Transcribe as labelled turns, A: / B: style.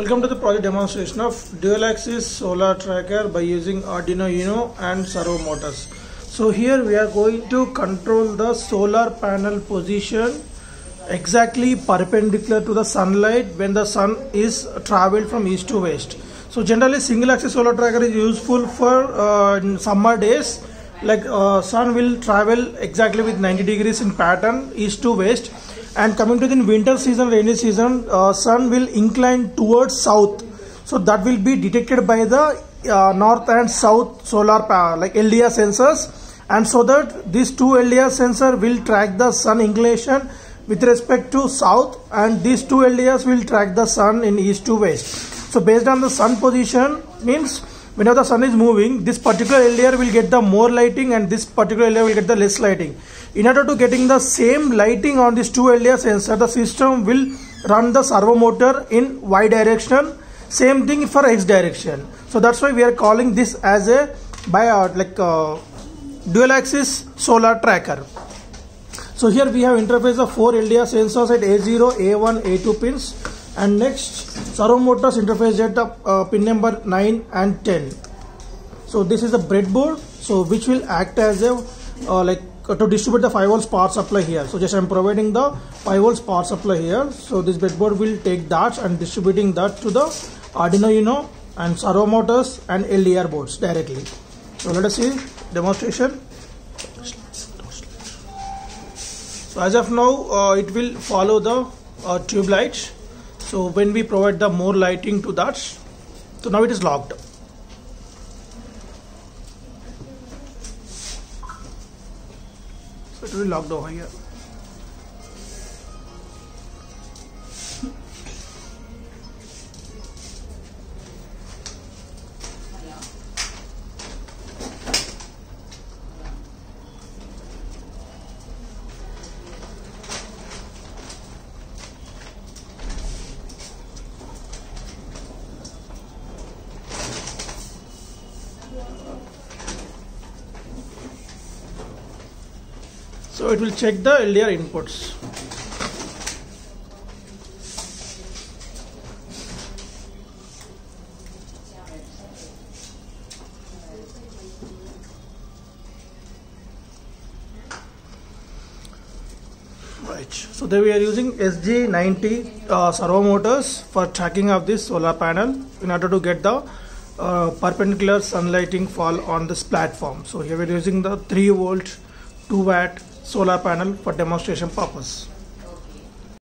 A: Welcome to the project demonstration of dual axis solar tracker by using Arduino Uno and servo motors. So here we are going to control the solar panel position exactly perpendicular to the sunlight when the sun is traveled from east to west. So generally single axis solar tracker is useful for uh, summer days like uh, sun will travel exactly with 90 degrees in pattern east to west and coming to the winter season rainy season uh, sun will incline towards south. So that will be detected by the uh, north and south solar power like LDR sensors. And so that these two LDR sensor will track the sun inclination with respect to south and these two LDRs will track the sun in east to west. So based on the sun position means whenever the sun is moving this particular LDR will get the more lighting and this particular LDR will get the less lighting. In order to getting the same lighting on these two LDR sensor the system will run the servo motor in y direction. Same thing for x direction. So that's why we are calling this as a by uh, like uh, dual axis solar tracker. So here we have interface of four LDR sensors at A0 A1 A2 pins. And next servo motors interface at uh, pin number 9 and 10 so this is the breadboard so which will act as a uh, like uh, to distribute the 5 volts power supply here. So just i'm providing the 5 volts power supply here. So this breadboard will take that and distributing that to the arduino uno and servo motors and ldr boards directly. So let us see demonstration. So as of now uh, it will follow the uh, tube lights so when we provide the more lighting to that so now it is locked. So it will be locked over here so it will check the LDR inputs. Right. So there we are using SG90 uh, servo motors for tracking of this solar panel in order to get the uh, perpendicular sunlighting fall on this platform. So here we are using the 3 volt 2 watt solar panel for demonstration purpose